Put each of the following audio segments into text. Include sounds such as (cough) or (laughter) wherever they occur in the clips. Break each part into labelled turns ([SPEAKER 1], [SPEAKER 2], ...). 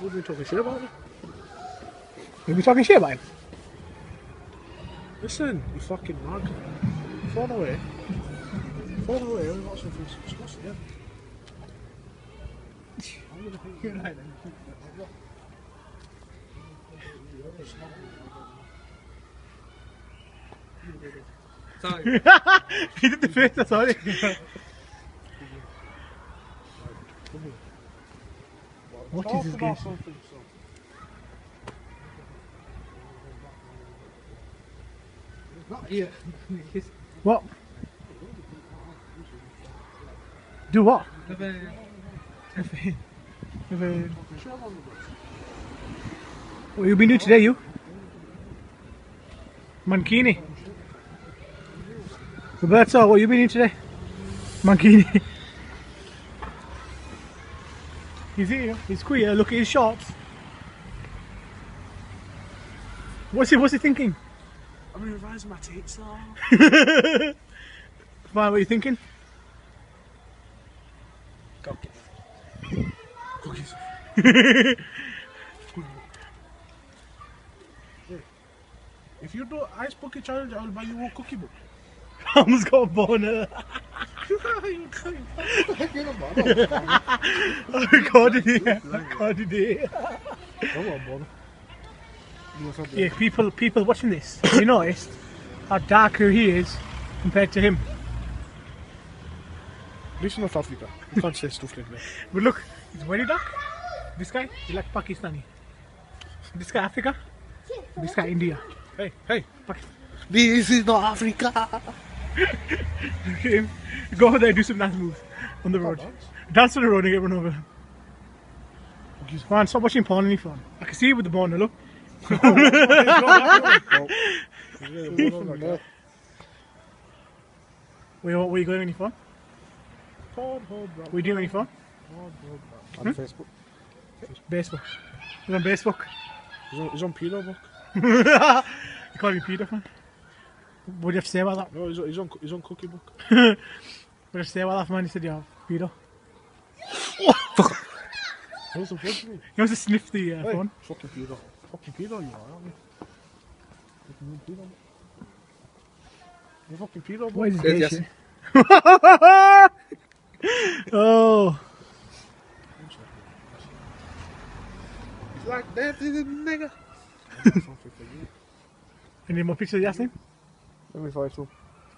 [SPEAKER 1] Are you talking shit about me?
[SPEAKER 2] You'll be talking shit about him.
[SPEAKER 1] Listen, you fucking mug. Phone away. Phone away, we've got something to discuss here. I'm gonna think you're right then.
[SPEAKER 3] Sorry. (laughs)
[SPEAKER 2] he did the face, that's all. What is
[SPEAKER 1] Talk
[SPEAKER 2] this
[SPEAKER 1] about
[SPEAKER 2] game?
[SPEAKER 1] so.
[SPEAKER 3] Not here. (laughs)
[SPEAKER 2] What? Do what? What you been doing today, you? Mankini. Roberto, what you been doing today? Mankini. (laughs) He's here. He's queer. Look at his shorts. What's he? What's he thinking?
[SPEAKER 1] I'm gonna revise my now.
[SPEAKER 2] Fine, (laughs) what are you thinking?
[SPEAKER 1] Cookies. (laughs) If you do ice bucket challenge, I will buy you a cookie book.
[SPEAKER 2] Tom's got a boner. I recorded it. I recorded it.
[SPEAKER 1] Come on, brother.
[SPEAKER 2] Yeah, people, people watching this, (coughs) you noticed how darker he is compared to him.
[SPEAKER 1] This is North Africa. You can't say stuff like that. (laughs)
[SPEAKER 2] But look, he's very dark. This guy, he like Pakistani. This guy Africa. This guy India.
[SPEAKER 1] Hey, hey.
[SPEAKER 2] Pakistan.
[SPEAKER 1] This is not Africa.
[SPEAKER 2] Him. Go over there, do some dance moves on the road. Dance on the road and get run over. Man, stop watching porn any fun. I can see you with the boner, look. Where, where are you going phone? What are you doing on your phone?
[SPEAKER 1] On Facebook.
[SPEAKER 2] Facebook. He's on Facebook.
[SPEAKER 1] He's on, he's on pedo book. (laughs)
[SPEAKER 2] you call me Peter, man. What do you have to say about that?
[SPEAKER 1] No, he's on, he's on, he's on cookie book.
[SPEAKER 2] What do you have to say about that, man? He said, yeah, Peter.
[SPEAKER 1] What's the fuck me?
[SPEAKER 2] He wants to sniff the uh,
[SPEAKER 1] Hey,
[SPEAKER 2] phone.
[SPEAKER 1] fucking pedo. Fucking pedo you are, aren't you? Fucking pedo. You fucking pedo boy.
[SPEAKER 2] What is
[SPEAKER 3] Yes,
[SPEAKER 2] this
[SPEAKER 3] yes.
[SPEAKER 2] oh.
[SPEAKER 1] It's like that, nigga. Something for you.
[SPEAKER 2] Any more pictures of Yasin?
[SPEAKER 1] Let me find some.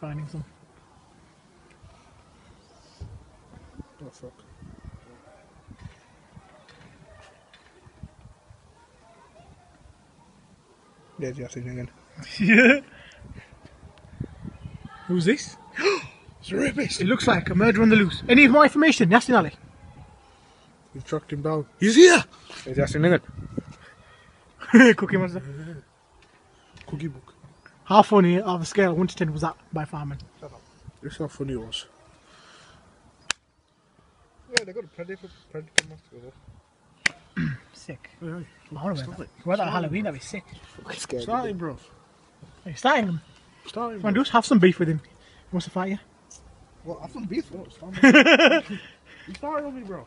[SPEAKER 2] Finding some.
[SPEAKER 1] Oh fuck. There's Yasin again.
[SPEAKER 2] yeah. (laughs) Who's this? (gasps)
[SPEAKER 1] It's a rapist.
[SPEAKER 2] It looks like a murder on the loose. Any more information? Yasin Ali.
[SPEAKER 1] We tracked him down. He's here! There's Yasin again. (laughs)
[SPEAKER 2] Cookie Monster.
[SPEAKER 1] Cookie book.
[SPEAKER 2] How funny of a scale of 1 to 10 was that by Farman?
[SPEAKER 1] It's how funny it was. Yeah, they got a predator, predator mask as well. (clears throat)
[SPEAKER 2] Sick.
[SPEAKER 1] Hey, hey.
[SPEAKER 2] I want to wear that. Wear that at Halloween, that'd be sick.
[SPEAKER 1] Scared. Starting, bro.
[SPEAKER 2] Hey, starting him.
[SPEAKER 1] Starting,
[SPEAKER 2] Come on,
[SPEAKER 1] bro.
[SPEAKER 2] dude, have some beef with him. He wants to fight you.
[SPEAKER 1] What? I've done beef. What? Starting. (laughs) you started on me, bro.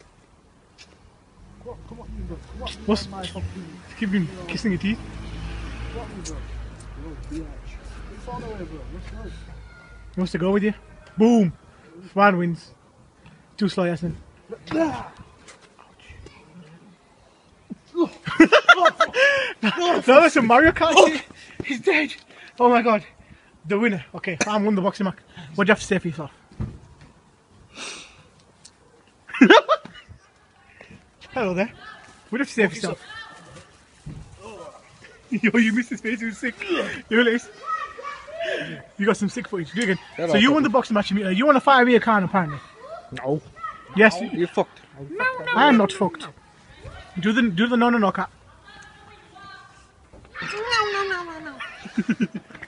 [SPEAKER 1] Come on, come on, you, bro. Come on,
[SPEAKER 2] What's-
[SPEAKER 1] my fucking...
[SPEAKER 2] Keep him kissing your teeth.
[SPEAKER 1] Come on, bro. Bro, bitch. You fall away, bro. Let's go.
[SPEAKER 2] He wants to go with you. Boom. Man wins. Too slow, Yasin. (laughs) no, that's a Mario Kart. shit. He's dead. Oh my god. The winner. Okay, I won the boxing match. What do you have to say for yourself? (laughs) Hello there. What do you have to say for yourself? (laughs) Yo, you missed his face. He was sick. You know You got some sick footage. Do it again. So you won the boxing match. You you want to fight me a Khan apparently.
[SPEAKER 1] No.
[SPEAKER 2] Yes. you-
[SPEAKER 3] You fucked.
[SPEAKER 2] I am not fucked. Do the do the no no no cat. (laughs)